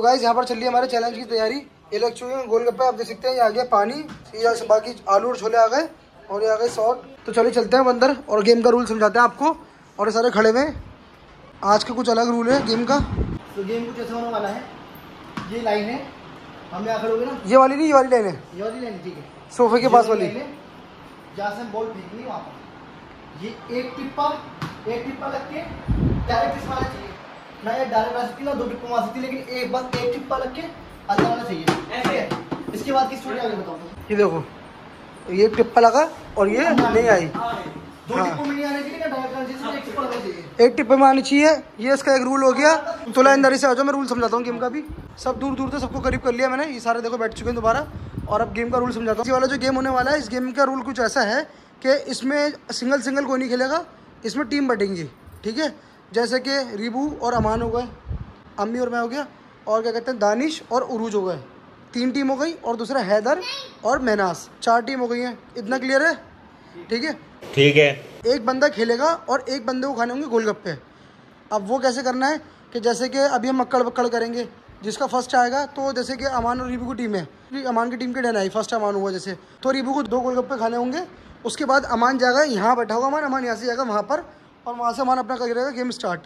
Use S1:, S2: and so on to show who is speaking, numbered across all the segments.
S1: तो गाइज़ यहाँ पर चल रही है हमारे चैलेंज की तैयारी। ये लग चुके हैं गोलगप्पे आप देख सकते हैं ये आ गया पानी ये से बाकी आलू और छोले आ गए और ये आ गए सॉल्ट तो चलिए चलते हैं अंदर और गेम का रूल समझाते हैं आपको और ये सारे खड़े हुए आज का कुछ अलग रूल है गेम का।
S2: तो गेम कुछ ऐसा होने वाला है ये लाइन है हम यहाँ खड़े ना?
S1: ये वाली नहीं ये वाली लाइन है।
S2: ये वाली लाइन ठीक है।
S1: सोफे के पास वाली
S2: जहाँ से बॉल फेंकनी वहाँ पर। ये एक टिप्पा एक टिप्पा लग के डायरेक्ट इस मारना चाहिए? ना ये डायरेक्ट आ सकती ना दो टिप्पा मार सकती लेकिन एक बार एक टिप्पा लग के आगे आना चाहिए। ठीक है? इसके बाद की स्टोरी आगे बताओ
S1: ये देखो ये टिप्पा लगा और ये नहीं आई।
S2: दो
S1: हाँ।
S2: में नहीं आने चाहिए ना डायरेक्ट आना चाहिए सिर्फ़ एक टिप्पा
S1: में आनी चाहिए ये इसका एक रूल हो गया। तो लाइनदारी से आ जाओ मैं रूल समझाता हूँ गेम का भी। सब दूर दूर से सबको करीब कर लिया मैंने ये सारे देखो बैठ चुके हैं दोबारा। और अब गेम का रूल समझाता हूँ। ये वाला जो गेम होने वाला है इस गेम का रूल कुछ ऐसा है कि इसमें सिंगल सिंगल कोई नहीं खेलेगा इसमें टीम बटेंगी ठीक है? जैसे कि रिबू और अमान हो गए अम्मी और मैं हो गया और क्या कहते हैं दानिश और उरूज हो गए। तीन टीम हो गई और दूसरा हैदर और महनास। चार टीम हो गई हैं। इतना क्लियर है? ठीक है?
S3: ठीक है।
S1: एक बंदा खेलेगा और एक बंदे को खाने होंगे गोलगप्पे। अब वो कैसे करना है कि जैसे कि अभी हम मक्कड़ बक्कड़ करेंगे जिसका फ़र्स्ट आएगा तो जैसे कि अमान और रिबू की टीम है। अमान की टीम के डन आई फ़र्स्ट अमान हुआ जैसे। तो रिबू को दो गोलगप्पे खाने होंगे उसके बाद अमान जाएगा यहाँ बैठा होगा अमान अमान यहाँ से जाएगा वहाँ पर। और वहाँ से अमान अपना करेगा गेम स्टार्ट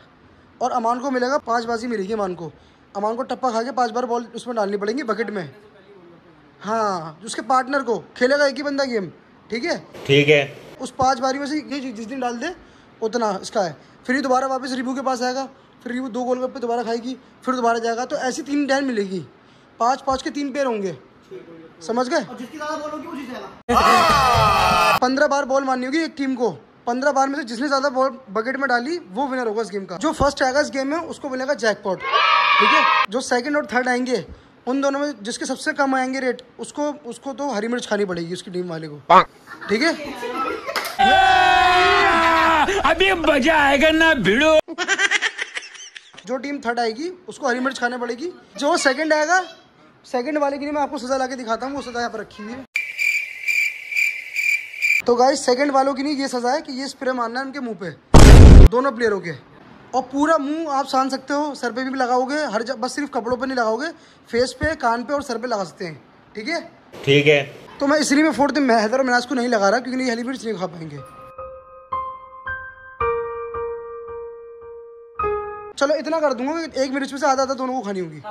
S1: और अमान को मिलेगा पाँच बाजी मिलेगी अमान को। अमान को टप्पा खा के पाँच बार बॉल उसमें डालनी पड़ेगी बकेट में। हाँ उसके पार्टनर को खेलेगा एक ही बंदा गेम ठीक है?
S3: ठीक है।
S1: उस पाँच बारी में से ये जिस दिन डाल दे उतना इसका है। फिर ये दोबारा वापस रिबू के पास आएगा फिर रिबू दो गोलगप्पे दोबारा खाएगी फिर दोबारा जाएगा तो ऐसी तीन टाइम मिलेगी। पाँच पाँच के तीन पेयर होंगे। समझ गए?
S2: और जिसकी ज़्यादा बॉल होगी वो जीतेगा
S1: पंद्रह बार बॉल मारनी होगी एक टीम को। पंद्रह बार में से जिसने ज़्यादा बॉल बकेट में डाली वो विनर होगा इस गेम का। जो फ़र्स्ट आएगा इस गेम में उसको मिलेगा जैकपॉट ठीक है? जो सेकंड और थर्ड आएँगे उन दोनों में जिसके सबसे कम आएँगे रेट उसको उसको तो हरी मिर्च खानी पड़ेगी उसकी टीम वाले को। ठीक है?
S3: अभी मज़ा आएगा ना भिड़ो।
S1: जो टीम थर्ड आएगी उसको हरी मिर्च खाने पड़ेगी। जो सेकंड आएगा सेकंड वाले के लिए मैं आपको सजा ला के दिखाता हूँ वो सजा यहाँ पर रखी हुई है। तो गाइस सेकंड वालों की नहीं ये सजा है कि ये स्प्रे मारना है उनके मुँह पे। दोनों प्लेयरों के। और पूरा मुँह आप सान सकते हो सर पे भी लगाओगे हर जगह बस सिर्फ़ कपड़ों पे नहीं लगाओगे फेस पे कान पे और सर पे लगा सकते हैं। ठीक है?
S3: ठीक है।
S1: तो मैं इसलिए मैं फोर्थ में हैदर और मिनाज को नहीं लगा रहा क्योंकि ये मिर्च नहीं खा पाएँगे। चलो इतना कर दूँगा कि एक मिर्च में से आधा आधा दोनों को खानी होगी।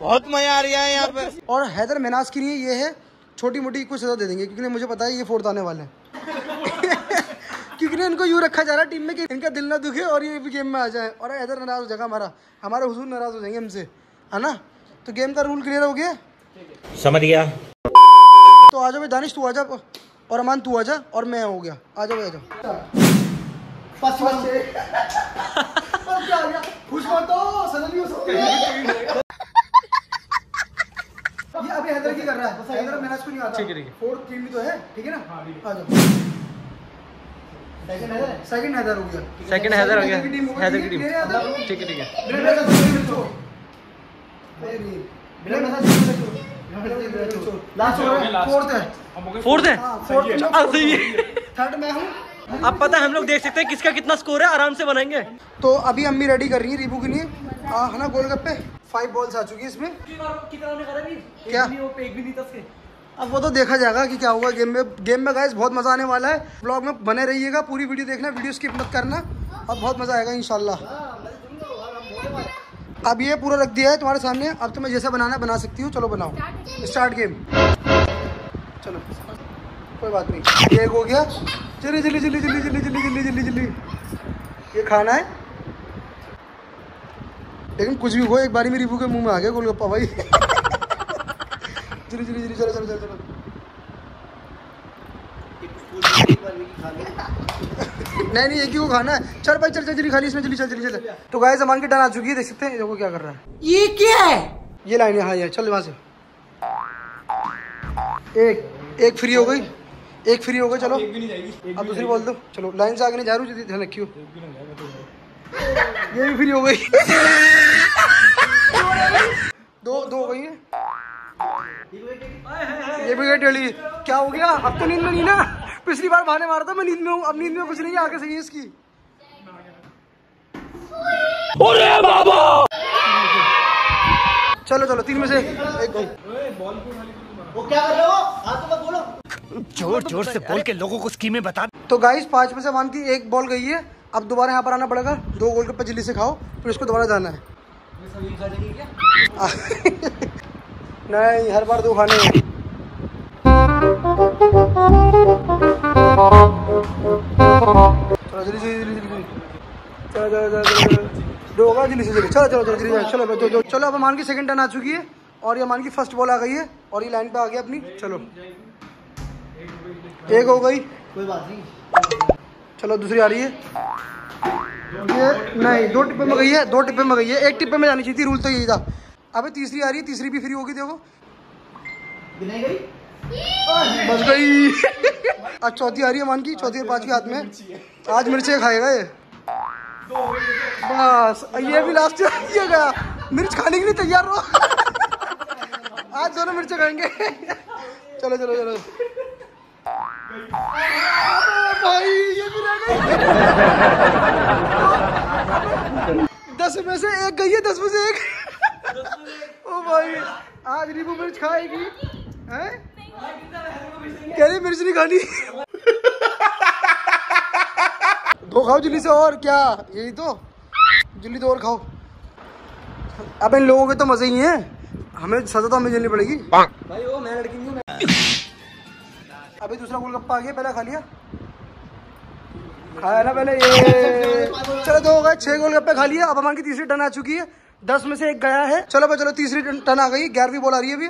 S3: बहुत मज़ा आ रहा है यहाँ पे
S1: और हैदर मिनाज के लिए ये है छोटी मोटी कुछ सजा दे देंगे क्योंकि मुझे पता है ये फोर्थ आने वाले हैं। क्योंकि ना इनको यूँ रखा जा रहा है टीम में कि इनका दिल ना दुखे और ये भी गेम में आ जाए। और हैदर नाराज़ हो जाएगा हमारा। हमारे हुजूर नाराज़ हो जाएँगे हमसे। है ना? तो गेम का रूल क्लियर हो गया?
S3: समझ गया।
S1: तो आ जाओ भाई दानिश तू आ जा। और अमान तू आ जा। और मैं हो गया। आ जाओ भाई, आ जाओ।
S2: फ़र्स्ट वन और क्या आ गया खुश मत हो सडनली हो सकती है
S1: ये अभी हैदर की कर रहा है। हैदर मैनेज को नहीं आता। ठीक है ठीक है। फोर्थ टीम भी तो है ठीक है ना? आ जाओ।
S2: सेकंड
S1: सेकंड हैदर हो गया।
S4: सेकंड हैदर हो गया। हैदर की टीम
S1: है?
S4: ठीक है ठीक है।
S1: हो। फोर्थ है।
S4: फोर्थ है
S1: हाँ? फोर्थ
S4: हाँ, सही है।
S1: थर्ड मैं हूँ
S4: अब पता है हम लोग देख सकते हैं किसका कितना स्कोर है आराम से बनाएँगे।
S1: तो अभी अम्मी रेडी कर रही है रीबू के लिए। आ, है ना गोलगप्पे? फाइव बॉल्स आ चुकी है इसमें। क्या?
S4: एक भी नहीं था उसके।
S1: अब वो तो देखा जाएगा कि क्या होगा गेम में। गेम में गाइस बहुत मज़ा आने वाला है। ब्लॉग में बने रहिएगा पूरी वीडियो देखना वीडियो स्किप मत करना। अब बहुत मज़ा आएगा इंशाल्लाह अब ये पूरा रख दिया है तुम्हारे सामने। अब तुम्हें जैसा बनाना बना सकती हूँ। चलो बनाओ। स्टार्ट गेम चलो। कोई बात नहीं। ये एक हो गया। जल्दी जल्दी जल्दी जल्दी जल्दी जल्दी जल्दी जल्दी जल्दी ये खाना है। लेकिन कुछ भी हो एक बारी में रिव्यू के मुँह में आ गया गोलगप्पा भाई। जल्दी जल्दी जल्दी चलो चलो चलो चलो। नहीं नहीं एक ही को खाना है। चल भाई चल चल जल्दी खाली इसमें जल्दी चल जल्दी चल। तो गाय जमान की टर्न आ चुकी है देख सकते हैं देखो क्या कर रहा है।
S2: ये क्या है?
S1: ये लाइन है हाँ ये चल वहाँ से। एक एक फ्री हो गई। एक फ्री हो गई चलो। अब दूसरी बोल दो। चलो लाइन से आगे नहीं जा रही हूँ ध्यान रखियो। ये भी फ्री हो गई। दो दो हो गई है। ये भी गई। टेढ़ी क्या हो गया? अब तो नींद में नहीं ना। पिछली बार बहाने मारा था मैं नींद में हूँ। अब नींद में कुछ नहीं है आगे सही इसकी। चलो चलो तीन में से एक
S2: वो क्या कर रहे हो? हाँ तो बोलो।
S3: ज़ोर ज़ोर से बोल के लोगों को स्कीमें बता।
S1: तो गाइस पाँच में से मान की एक बॉल गई है। अब दोबारा यहाँ पर आना पड़ेगा। दो गोल गप्पे जल्दी से खाओ, फिर उसको दोबारा जाना है। नहीं, हर बार दो खाने चलो अब मान की सेकंड टर्न आ चुकी है और ये मान की फ़र्स्ट बॉल आ गई है और ये लाइन पे आ गया अपनी। चलो। एक हो गई।
S2: कोई बात नहीं।
S1: चलो, दूसरी आ रही है। ये नहीं, दो टिप्पे में गई है, दो टिप्पे में गई है। एक टिप्पे में जानी चाहिए थी, रूल तो यही था। अबे, तीसरी आ रही है, तीसरी भी फ्री होगी, देखो। बस गई। आज चौथी आ रही है, मान की, चौथी और पांचवी हाथ में। आज मिर्चे खाएगा ये। बस, ये भी लास्ट ये गया मिर्च खाने के लिए तैयार हो आज दोनों मिर्चे खाएँगे। चलो चलो चलो। भाई ये भी रह गई दस में से एक गई है दस में से एक। ओ भाई आज नींबू मिर्च खाएगी हैं? कह रही मिर्च नहीं खानी। दो खाओ जल्दी से और क्या? यही तो। जल्दी तो और खाओ। अब इन लोगों के तो मज़े ही हैं। हमें सजा तो हमें झेलनी पड़ेगी।
S4: भाई वो मैं लड़की नहीं हूँ मैं
S1: अभी दूसरा गोलगप्पा आ गया, पहले खा लिया। खाया ना पहले, ये चलो दो हो गए, छह गोलगप्पे खा लिया अब हमारी की तीसरी टन आ चुकी है। दस में से एक गया है। चलो भाई चलो, तीसरी टन आ गई, ग्यारहवीं बॉल आ रही है अभी।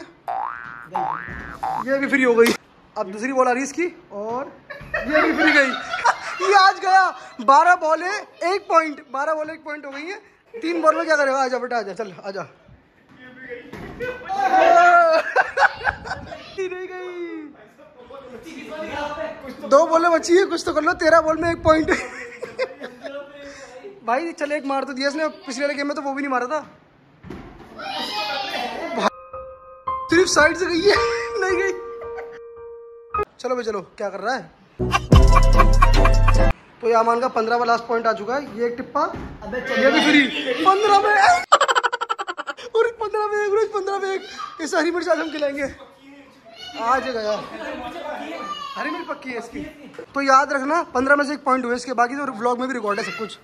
S1: ये भी फ्री हो गई। अब दूसरी बॉल आ रही है इसकी, और ये भी फ्री गई। ये आज गया। बारह बॉल है, एक पॉइंट बारह बॉल एक पॉइंट हो गई है। तीन बॉल में क्या करेगा आजा बेटा, आजा, चल, आजा। नहीं गई। दो बॉलें बची है कुछ तो कर लो तेरह बॉल में एक पॉइंट भाई, चल एक मार तो दिया इसने, पिछले वाले गेम में तो वो भी नहीं मारा था। सिर्फ़ साइड से गई है, नहीं गई। चलो भाई, चलो, क्या कर रहा है? तो ये अमान का पंद्रह का लास्ट पॉइंट आ चुका है, ये एक टिप्पा। ये भी फ्री पंद्रह में और पंद्रह में एक रोज पंद्रह में एक। ये सारी मिर्च आज हम खिलाएँगे। आज गया। हरी मिर्च पक्की है इसकी। तो याद रखना पंद्रह में से एक पॉइंट हुए इसके बाकी तो व्लॉग में भी रिकॉर्ड है सब कुछ।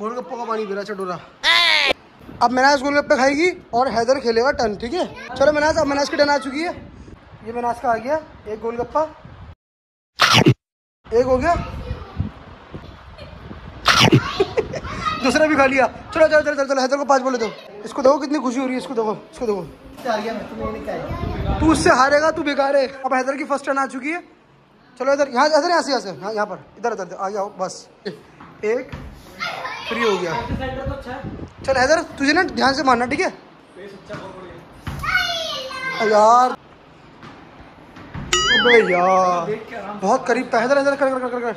S1: गोलगप्पो का पानी पी रहा चटोरा। अब मनाज गोलगप्पे खाएगी? और हैदर खेलेगा टन ठीक है? चलो मनाज अब मैनाज की टन आ चुकी है। ये मनाज का आ गया एक गोलगप्पा। एक हो गया। दूसरा भी खा लिया। चलो चलो चलो चलो हैदर को पाँच बोले दो। इसको देखो कितनी खुशी हो रही है इसको देखो इसको देखो तू उससे हारेगा तू बेकार है अब हैदर की फ़र्स्ट टर्न आ चुकी है। चलो इधर यहाँ इधर यहाँ से यहाँ से हाँ यहाँ पर इधर इधर इधर, आ जाओ बस। एक फ्री हो गया। चल हैदर तुझे ना ध्यान से मारना ठीक है? यार। अबे यार। बहुत करीब था। इधर कर कर कर कर।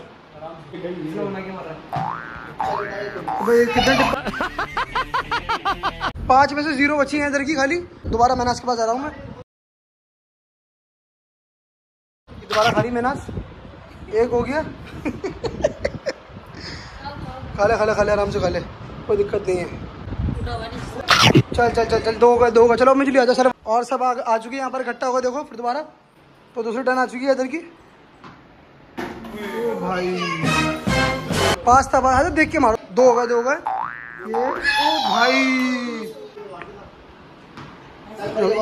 S1: पाँच में से ज़ीरो बची है इधर की खाली। दोबारा मैनास के पास आ रहा हूँ मैं। दोबारा खाली मैनास? एक हो गया। खा ले खा ले खा ले आराम से खा ले। कोई दिक्कत नहीं है। चल चल चल चल दो गए दो गए। चलो मुझे आ जाओ सर। और सब आ, आ चुके हैं यहाँ पर इकट्ठा हो गए देखो फिर दोबारा। तो दूसरी टर्न आ चुकी है इधर की। भाई। पास था बाहर देख के मारो। दो हो गए दो हो गए। ये ओ भाई।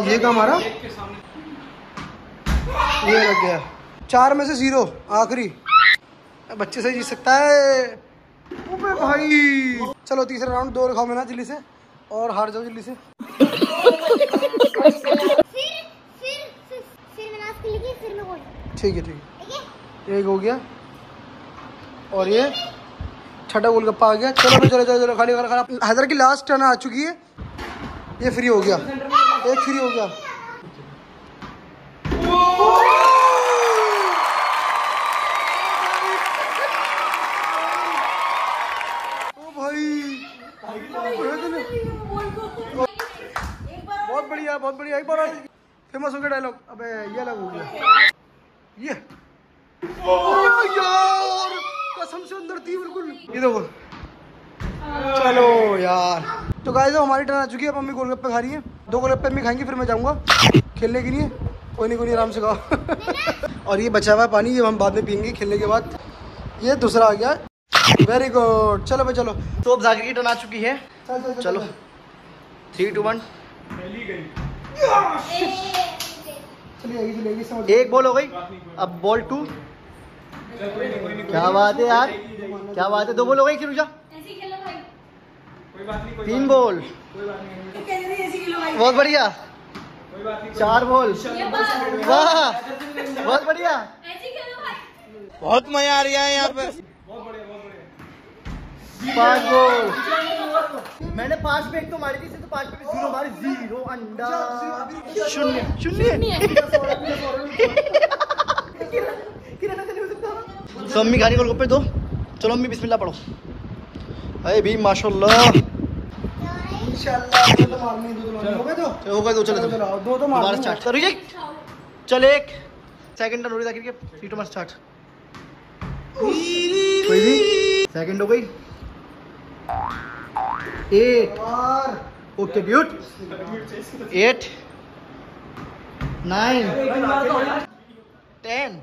S1: ये क्या मारा? ये लग गया। चार में से ज़ीरो आखिरी। बच्चे से जीत सकता है। अबे भाई। चलो तीसरा राउंड दो रखाओ मैंने जल्दी से। और हार जाओ जल्दी से।
S5: मैं
S1: ठीक है ठीक
S5: है।
S1: एक हो गया। और ये छठा गोलगप्पा आ गया। चलो चलो चलो चलो खाली खाली खाली। हैदर की लास्ट टर्न आ चुकी है। ये फ्री हो गया। एक फ्री हो गया ओ भाई बहुत बढ़िया बहुत बढ़िया एक बार फ़ेमस हो गया डायलॉग अबे ये अलग हो गया। ये। ओ यार कसम से अंदर थी बिल्कुल। ये देखो। चलो यार। तो गाइस हमारी टर्न आ चुकी है अब मम्मी गोलगप्पे खा रही है। दो गोलगप्पे भी खाएँगे फिर मैं जाऊँगा खेलने के लिए। कोई नहीं कोई नहीं आराम से खाओ। और ये बचा हुआ पानी ये हम बाद में पियेंगे खेलने के बाद। ये दूसरा आ गया। वेरी गुड चलो भाई चलो।
S2: तो अब जाकिर की टर्न आ चुकी है।
S1: चलो
S2: थ्री टू वन
S1: समझ
S2: एक बॉल हो गई। अब बॉल टू क्या बात है यार? क्या बात है? दो बॉल हो गई खिरुजा
S5: ऐसे खेलो भाई।
S2: तीन बॉल। बहुत बढ़िया। चार बॉल। वाह बहुत बढ़िया।
S5: ऐसे खेलो भाई।
S3: बहुत मज़ा आ रहा है यहाँ पे।
S2: पाँच बॉल मैंने पाँच पे एक तो मारी थी तो पाँच पे ज़ीरो मारी। ज़ीरो अंडा। शून्य। शून्य। तो अम्मी खाने गोलगप्पे दो। चलो अम्मी बिस्मिल्लाह पढ़ो। अरे भी माशाल्लाह।
S1: इंशाल्लाह दो तो मारने दो तो मारने हो गए तो
S2: चलो, हो गए दो चलो
S1: तो मारने
S2: स्टार्ट करो चल एक। सेकंड टर्न हो रही जाकिर के थ्री टू स्टार्ट कोई भी। सेकंड हो गई। Eight okay dude eight nine ten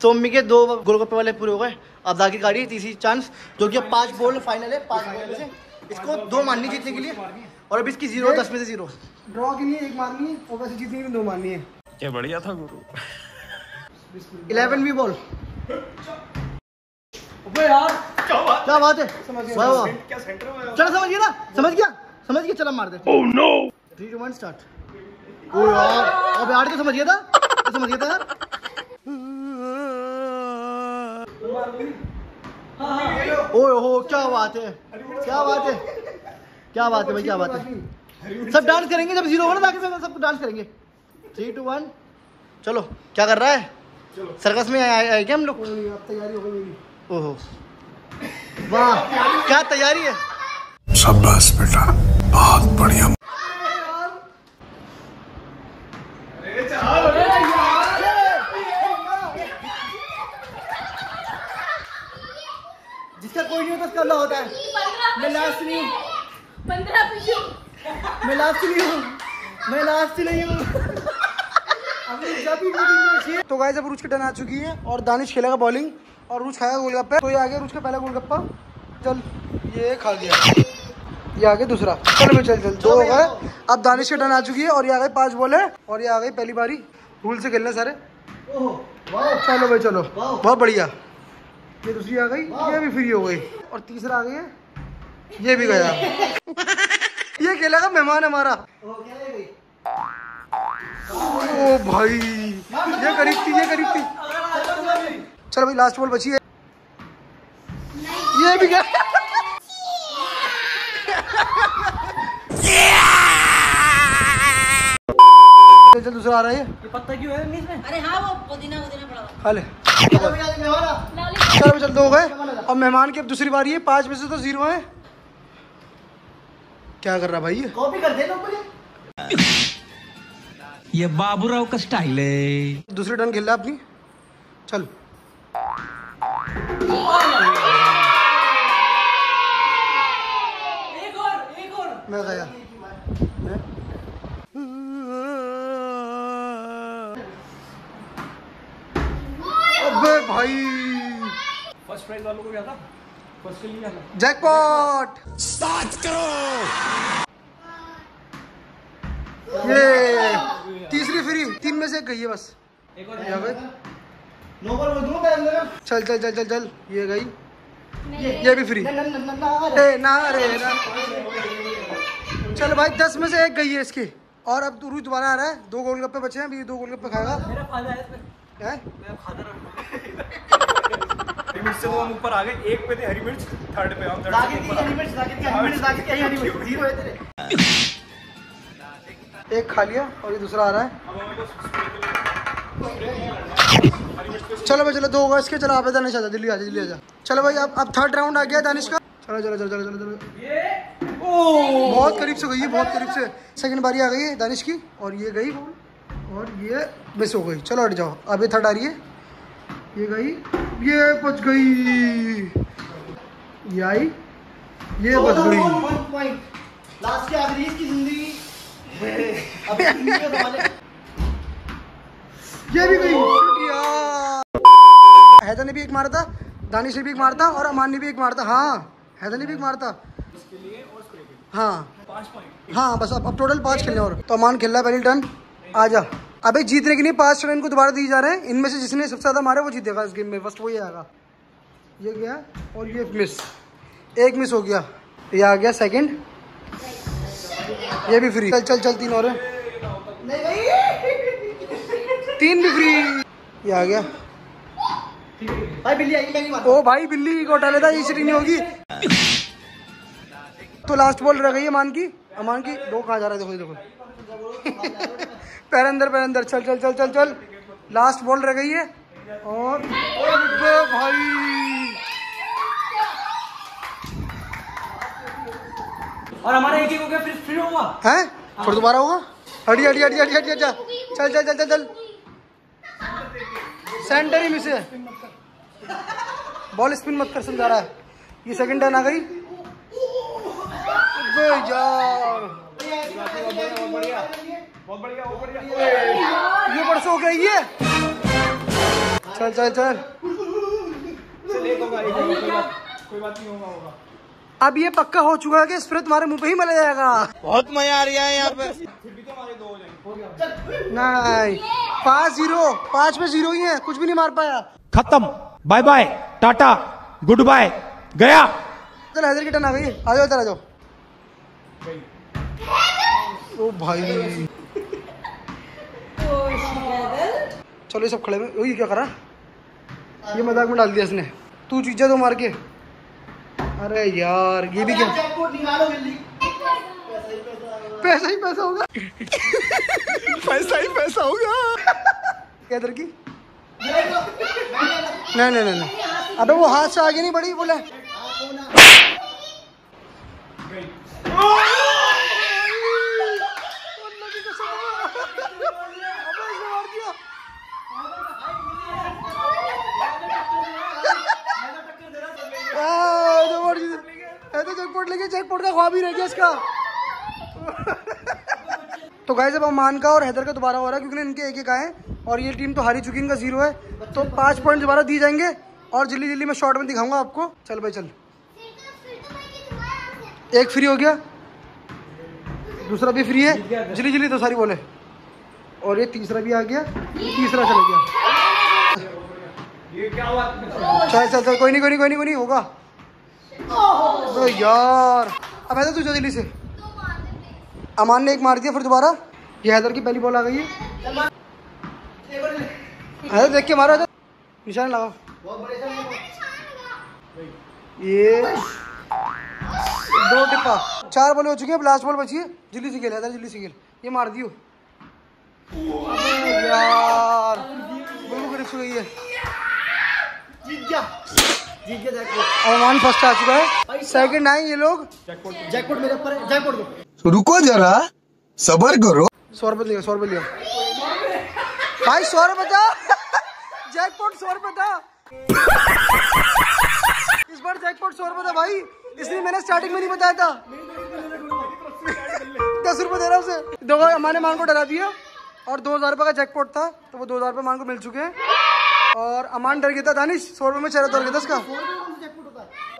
S2: तो अम्मी के दो गोलगप्पे वाले पूरे हो गए अब दागी गाड़ी तीसरी चांस जो कि पाँच बॉल फाइनल है पाँच बॉल से इसको दो मारनी जीतने के लिए और अब इसकी ज़ीरो दस में से ज़ीरो
S1: ड्रॉ के लिए एक मारनी है और वैसे जीतने लिए दो मारनी है।
S3: क्या बढ़िया था गुरु।
S2: इलेवन भी बॉल।
S1: यार
S2: क्या बात है?
S1: समझ गया।
S2: चलो समझ गया ना? समझ गया? समझ गया चलो मार दे ओह no three two one start ओ यार अब यार तो समझ गया था? तो समझ गया था यार? ओए हो क्या बात है? क्या बात है? क्या बात है भाई क्या बात है? सब डांस करेंगे जब ज़ीरो होगा ना सब डांस करेंगे। थ्री टू वन चलो क्या कर रहा है? सर्कस में आए आए क्या हम लोग?
S1: कोई नहीं, अब तैयारी हो गई
S2: ओहो। वाह क्या तैयारी है?
S6: शाबाश बेटा बहुत बढ़िया।
S2: जिसका कोई नहीं होता उसका अल्लाह होता है। मैं लास्ट नहीं हूँ।
S5: पंद्रह पीछे
S2: मैं लास्ट नहीं हूँ। मैं लास्ट नहीं हूँ।
S1: तो गाइस अब रूज की टर्न आ चुकी है और दानिश खेलेगा बॉलिंग और रूज खाएगा गोलगप्पा। तो ये आ गया रूज का पहला गोलगप्पा। चल ये खा गया। ये आ गया दूसरा। चल चल चल। दो हो गए। अब दानिश की टर्न आ चुकी है और ये आ गए पाँच बॉल है और ये आ गई पहली बारी रूल से खेलना सारे। चलो भाई चलो। बहुत बढ़िया। ये दूसरी आ गई। ये भी फ्री हो गई। और तीसरा आ गई है ये भी गया। ये खेलेगा मेहमान हमारा। ओ भाई ये करीब थी ये करीब थी। चलो भाई लास्ट बॉल बची है। ये भी गया। चल दूसरा आ रहा है ये।
S4: पत्ता क्यों है नीचे
S7: अरे हाँ वो पुदीना पुदीना पड़ा हुआ।
S1: खा चलो चल दो हो गए। अब मेहमान की अब दूसरी बारी है पाँच में से तो ज़ीरो है क्या कर रहा भाई? ये
S2: कॉपी कर दे ऊपर
S3: ये। बाबूराव का स्टाइल है।
S1: दूसरी टर्न खेल रहा अपनी। चल।
S4: एक और एक और।
S1: मैं गया। अबे भाई।
S4: फ़र्स्ट प्राइज वालों को क्या था। फ़र्स्ट के लिए क्या था
S1: जैकपॉट ये तीसरी फ्री तीन में से एक गई है बस।
S4: एक और
S1: चल चल चल चल चल ये गई।
S5: ये
S1: ये भी फ्री
S2: ना ना
S1: रे ना चल भाई दस में से एक गई है इसकी। और अब तू दोबारा आ रहा है। दो गोलगप्पे बचे हैं अभी दो गोलगप्पे खाएगा।
S4: मेरा फ़ायदा है इसमें।
S1: हैं?
S4: मिर्च से तो हम ऊपर आ गए एक पे थे हरी मिर्च थर्ड पे हम थर्ड
S2: की हरी मिर्च हरी मिर्च हरी मिर्च। ज़ीरो है तेरे।
S1: एक खा लिया और ये दूसरा आ रहा है।
S4: पे
S1: चलो भाई चलो दो होगा इसके चलो आप दानिश आजा जल्दी आजा जल्दी आजा चलो भाई अब अब थर्ड राउंड आ गया दानिश का। चलो चलो चलो चलो चलो चलो। बहुत करीब से गई है बहुत करीब से। सेकंड बारी आ गई है दानिश की और ये गई और ये मिस हो गई। चलो हट जाओ। ये थर्ड आ रही है। ये गई ये बच गई। ये आई ये बच गई।
S2: लास्ट के आखिरी इसकी ज़िंदगी। है
S1: ये भी गई। हैदर ने भी एक मारा था दानिश ने भी एक मारा था और अमान ने भी एक मारा था। हाँ हैदर ने भी एक मारा था। हाँ। हाँ बस अब अब टोटल पाँच खेलने और। तो अमान खेल रहा है पहली टर्न आ जा। अबे जीतने के लिए पाँच टर्न इनको दोबारा दिए जा रहे हैं। इनमें से जिसने सबसे ज़्यादा मारे वो जीतेगा इस गेम में। फ़र्स्ट वही आएगा। ये गया और ये मिस एक मिस हो गया। ये आ गया सेकंड ये भी फ्री चल चल चल तीन और तीन भी फ्री ये आ गया।
S2: भाई बिल्ली आएगी मैं नहीं मारता
S1: ओ भाई बिल्ली को डाले था ये सीटिंग नहीं होगी। तो लास्ट बॉल रह गई अमान की। अमान की दो कहाँ जा रहा है देखो देखो। पैर अंदर पैर अंदर चल चल चल चल चल लास्ट बॉल रह गई है और भाई
S4: और हमारा एक एक हो गया फिर फिर हुआ
S1: हैं फिर दोबारा होगा हटी हटी हटी हटी हटी हटी चल चल चल चल चल सेंटर ही मिस है बॉल स्पिन मत कर समझा रहा है ये सेकंड टर्न आ गई अबे यार ये परसों हो गया ये। चल चल चल। अब ये पक्का हो चुका है कि स्प्रे तुम्हारे मुँह पे ही मला जाएगा।
S3: बहुत मज़ा आ रहा है यहाँ पे।
S1: नहीं पाँच ज़ीरो पाँच पे ज़ीरो ही है कुछ भी नहीं मार पाया।
S8: खत्म। Bye bye tata good bye गया।
S1: चल हैदर की टर्न आ गई। आ जाओ इधर आ जाओ। ओ भाई। चलो ये सब खड़े में वही क्या करा? ये मज़ाक में डाल दिया इसने। तू चीजा तो मार के। अरे यार ये भी क्या? पैसा ही पैसा होगा।
S6: पैसा ही पैसा होगा।
S1: क्या इधर की? नहीं नहीं नहीं नहीं। अबे वो हाथ से आगे नहीं बढ़ी बोले। जैकपॉट लेके जैकपॉट का ख्वाब ही रह गया इसका। तो गाइस अब अमान का और हैदर का दोबारा हो रहा है, क्योंकि इनके एक एक आए और ये टीम तो हारी चुकी इनका ज़ीरो है। तो पाँच पॉइंट दोबारा दिए जाएँगे और जल्दी जल्दी मैं शॉर्ट में दिखाऊँगा आपको। चल भाई, चल। एक फ्री हो गया। दूसरा भी फ्री है। जल्दी जल्दी तो सारी बोले। और ये तीसरा भी आ गया। तीसरा चल गया। चल चल चल, कोई नहीं कोई नहीं कोई नहीं कोई नहीं, होगा। तो यार। अब हैदर तू जल्दी से। अमान ने एक मार दिया फिर दोबारा। ये हैदर की पहली बॉल आ गई है। हैदर, देख के मारो, हैदर। निशान लगाओ। ये। दो टिप्पा। चार बॉल हो चुकी है लास्ट बॉल बची है। जल्दी से खेल, हैदर जल्दी से खेल। ये मार दियो। यार। हो गई है।
S2: जीत गया जैकपॉट
S1: अमान फ़र्स्ट आ चुका है। सेकंड आए ये लोग।
S2: जैकपॉट मेरे ऊपर है। जैकपॉट दो।
S6: रुको जरा सबर करो।
S1: सौ रुपये लिया सौ रुपये लिया भाई सौ रुपये था जैकपॉट सौ रुपये था इस बार जैकपॉट सौ रुपये था भाई। इसलिए मैंने स्टार्टिंग में नहीं बताया था। दस रुपये दे रहा उसे। दो हमारे मान को डरा दिया। और दो हज़ार रुपये का जैकपॉट था तो वो दो हज़ार रुपये मान को मिल चुके हैं। और अमान डर गया था दानिश सौ रुपये में चेहरा डर गया था उसका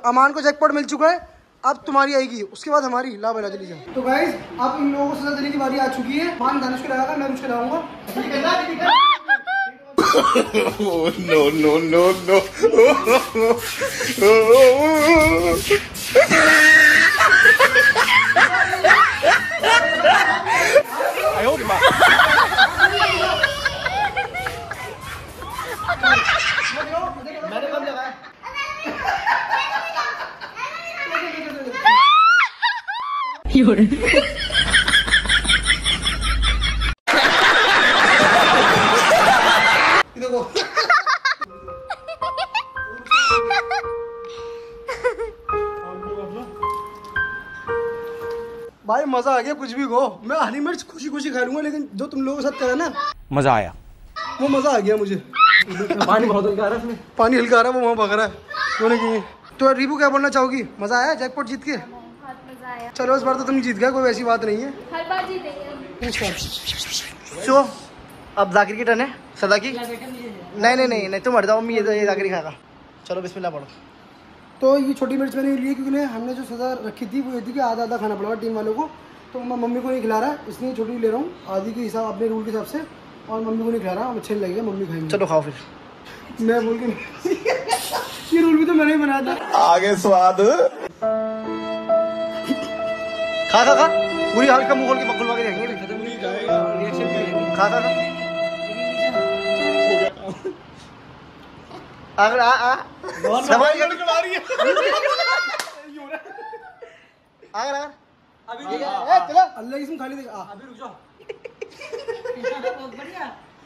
S1: अमान को जैकपॉट मिल चुका है अब तुम्हारी आएगी उसके बाद हमारी ला बेला चली जाए तो गाइज़ अब इन लोगों को सजा देने की बारी आ चुकी है मान दानिश को लगागा मैं उसको लगाऊँगा
S6: नो नो नो नो
S2: मैंने कब लगाया
S1: ये देखो भाई मज़ा आ गया कुछ भी कहो। मैं हरी मिर्च खुशी खुशी खा लूँगा लेकिन जो तुम लोगों के साथ करा ना
S8: मज़ा आया।
S1: वो मज़ा आ गया मुझे।
S4: पानी बहुत हल्का आ रहा है
S1: पानी हल्का आ रहा है वो वहाँ भग रहा है। तो रिबू क्या बोलना चाहोगी? मज़ा आया? जैकपॉट जीत के?
S5: मज़ा आया।
S1: चलो इस बार तो तुम जीत गए कोई ऐसी बात नहीं है।
S5: हर बार जीतेंगे
S2: सो अब जाकिर की टर्न है। सदा की? नहीं नहीं नहीं नहीं तुम हट जाओ मम्मी ये ये जाकिर खाएगा। चलो बिस्मिल्लाह पढ़ो।
S1: तो ये छोटी मिर्च मैंने ली है क्योंकि हमने जो सजा रखी थी वो ये थी कि आधा आधा खाना पड़ेगा टीम वालों को। तो मैं मम्मी को नहीं खिला रहा है इसलिए छोटी ले रहा हूँ। आधी के हिसाब अपने रूल के हिसाब से। और मम्मी को नहीं खिला रहा अब अच्छे नहीं लगेगा मम्मी खाएँगे।
S2: चलो खाओ फिर।
S1: मैं बोल के ये रूल भी तो मैंने ही बनाया था।
S6: आगे स्वाद।
S2: खा खा खा। पूरी हल्का मुँह खोल के खुलवा के देखेंगे खा खा खा। अगर आ आ। समझ गए अगर अगर
S4: अभी
S2: ए, चलो।
S1: अल्लाह की कसम खाली देगा आ,
S4: अभी रुक जाओ
S7: बढ़िया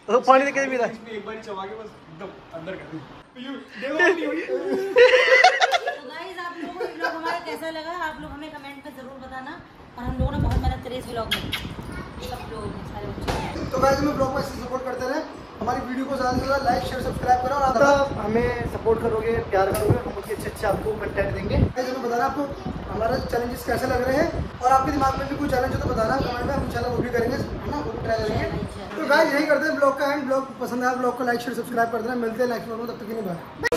S2: तो पानी देखे भी था
S4: एक बार चबा के बस एकदम अंदर कर
S7: तो गाइस आप लोगों को व्लॉग हमारा कैसा लगा? आप लोग हमें कमेंट में ज़रूर बताना। और हम लोगों ने बहुत मेहनत करी इस व्लॉग में। सब लोग सारे बच्चे।
S1: तो गाइस हमें ब्लॉग में ऐसे सपोर्ट करते रहे। हमारी वीडियो को ज़्यादा से ज़्यादा लाइक शेयर सब्सक्राइब करो और आप
S2: हमें सपोर्ट करोगे प्यार करोगे हम उसके अच्छे अच्छे आपको कंटेंट देंगे।
S1: गाइस हमें बताना आपको हमारे चैलेंजेस कैसे लग रहे हैं और आपके दिमाग में भी कोई चैलेंज हो तो बताना कमेंट में हम इंशाल्लाह वो भी करेंगे है ना? वो भी ट्राई करेंगे। तो गाइस यही करते हैं ब्लॉग का एंड ब्लॉग पसंद आया ब्लॉग को लाइक शेयर सब्सक्राइब कर देना। मिलते हैं नेक्स्ट ब्लॉग में तब तक के लिए बाय